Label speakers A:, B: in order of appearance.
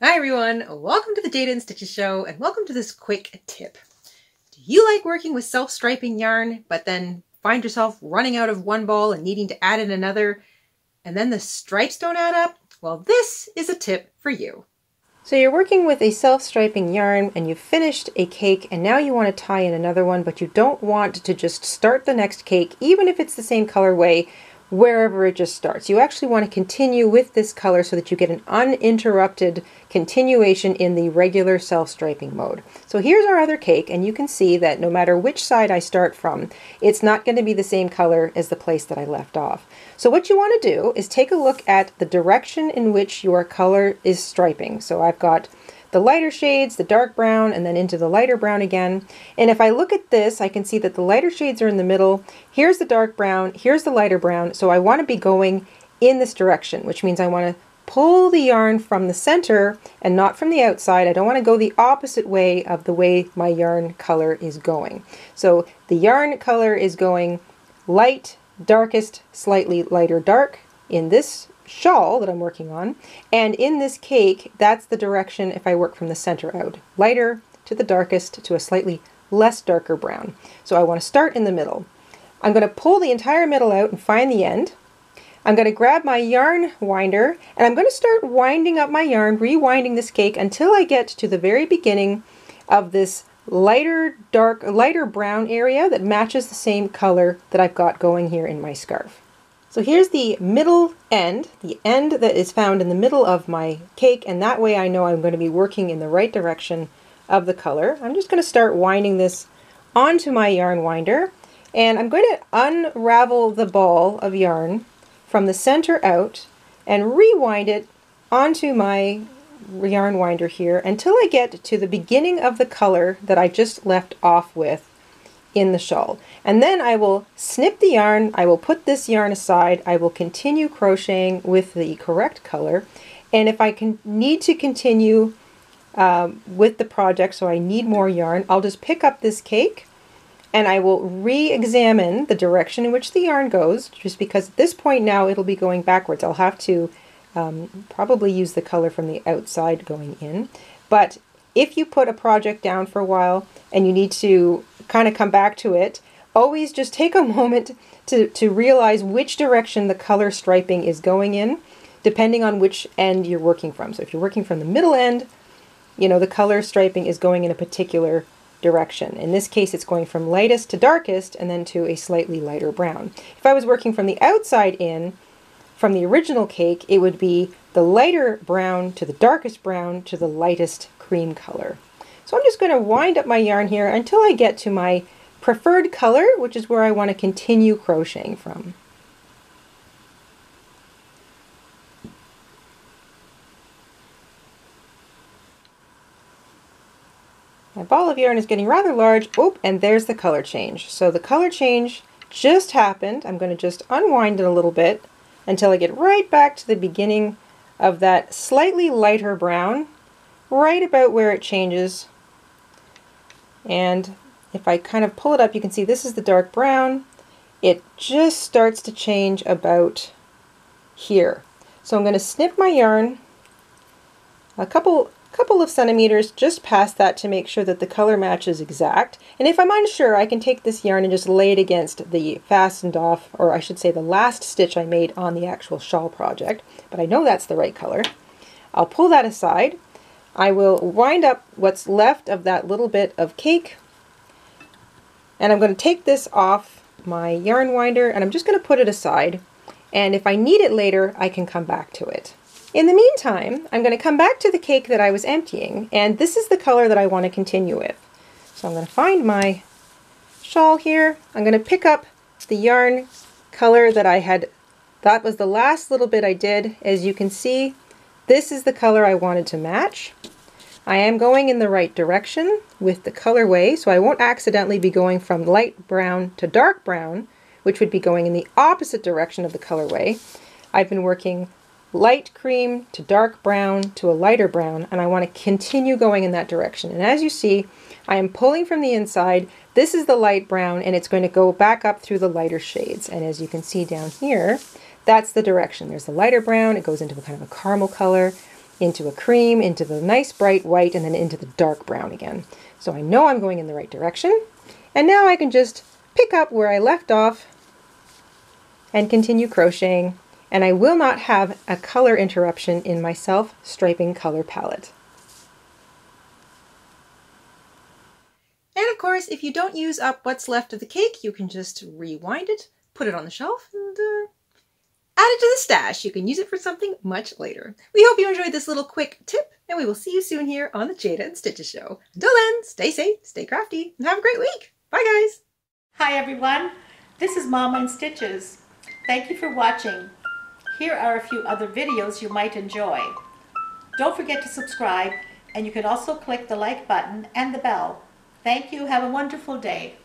A: Hi everyone, welcome to the Jayda InStitches show and welcome to this quick tip. Do you like working with self-striping yarn but then find yourself running out of one ball and needing to add in another and then the stripes don't add up? Well this is a tip for you. So you're working with a self-striping yarn and you've finished a cake and now you want to tie in another one but you don't want to just start the next cake even if it's the same colorway wherever it just starts. You actually want to continue with this color so that you get an uninterrupted continuation in the regular self-striping mode. So here's our other cake and you can see that no matter which side I start from, it's not going to be the same color as the place that I left off. So what you want to do is take a look at the direction in which your color is striping. So I've got the lighter shades, the dark brown, and then into the lighter brown again. And if I look at this, I can see that the lighter shades are in the middle. Here's the dark brown, here's the lighter brown. So I want to be going in this direction, which means I want to pull the yarn from the center and not from the outside. I don't want to go the opposite way of the way my yarn color is going. So the yarn color is going light, darkest, slightly lighter dark in this shawl that I'm working on. And in this cake, that's the direction if I work from the center out. Lighter to the darkest to a slightly less darker brown. So I want to start in the middle. I'm going to pull the entire middle out and find the end. I'm going to grab my yarn winder and I'm going to start winding up my yarn, rewinding this cake until I get to the very beginning of this lighter dark, lighter brown area that matches the same color that I've got going here in my scarf. So here's the middle end, the end that is found in the middle of my cake, and that way I know I'm going to be working in the right direction of the color. I'm just going to start winding this onto my yarn winder, and I'm going to unravel the ball of yarn from the center out and rewind it onto my yarn winder here until I get to the beginning of the color that I just left off with in the shawl. And then I will snip the yarn, I will put this yarn aside, I will continue crocheting with the correct color. And if I can need to continue um, with the project, so I need more yarn, I'll just pick up this cake and I will re-examine the direction in which the yarn goes, just because at this point now it'll be going backwards. I'll have to um, probably use the color from the outside going in. But if you put a project down for a while and you need to kind of come back to it, always just take a moment to, to realize which direction the color striping is going in, depending on which end you're working from. So if you're working from the middle end, you know, the color striping is going in a particular direction. In this case, it's going from lightest to darkest and then to a slightly lighter brown. If I was working from the outside in, from the original cake, it would be the lighter brown to the darkest brown to the lightest cream color. So I'm just going to wind up my yarn here until I get to my preferred color, which is where I want to continue crocheting from. My ball of yarn is getting rather large. Oh, and there's the color change. So the color change just happened. I'm going to just unwind it a little bit until I get right back to the beginning of that slightly lighter brown, right about where it changes and if I kind of pull it up, you can see this is the dark brown. It just starts to change about here. So I'm going to snip my yarn a couple couple of centimeters just past that to make sure that the color matches exact. And if I'm unsure, I can take this yarn and just lay it against the fastened off, or I should say the last stitch I made on the actual shawl project. But I know that's the right color. I'll pull that aside I will wind up what's left of that little bit of cake and I'm going to take this off my yarn winder and I'm just going to put it aside and if I need it later I can come back to it. In the meantime I'm going to come back to the cake that I was emptying and this is the color that I want to continue with. So I'm going to find my shawl here. I'm going to pick up the yarn color that I had that was the last little bit I did. As you can see this is the color I wanted to match. I am going in the right direction with the colorway, so I won't accidentally be going from light brown to dark brown, which would be going in the opposite direction of the colorway. I've been working light cream to dark brown to a lighter brown, and I want to continue going in that direction. And as you see, I am pulling from the inside. This is the light brown, and it's going to go back up through the lighter shades. And as you can see down here, that's the direction. There's the lighter brown, it goes into a kind of a caramel color, into a cream, into the nice bright white, and then into the dark brown again. So I know I'm going in the right direction. And now I can just pick up where I left off and continue crocheting. And I will not have a color interruption in my self-striping color palette. And of course, if you don't use up what's left of the cake, you can just rewind it, put it on the shelf, and uh, add it to the stash. You can use it for something much later. We hope you enjoyed this little quick tip, and we will see you soon here on the Jayda InStitches Show. Until then, stay safe, stay crafty, and have a great week. Bye, guys.
B: Hi, everyone. This is Mama in Stitches. Thank you for watching. Here are a few other videos you might enjoy. Don't forget to subscribe, and you can also click the like button and the bell. Thank you. Have a wonderful day.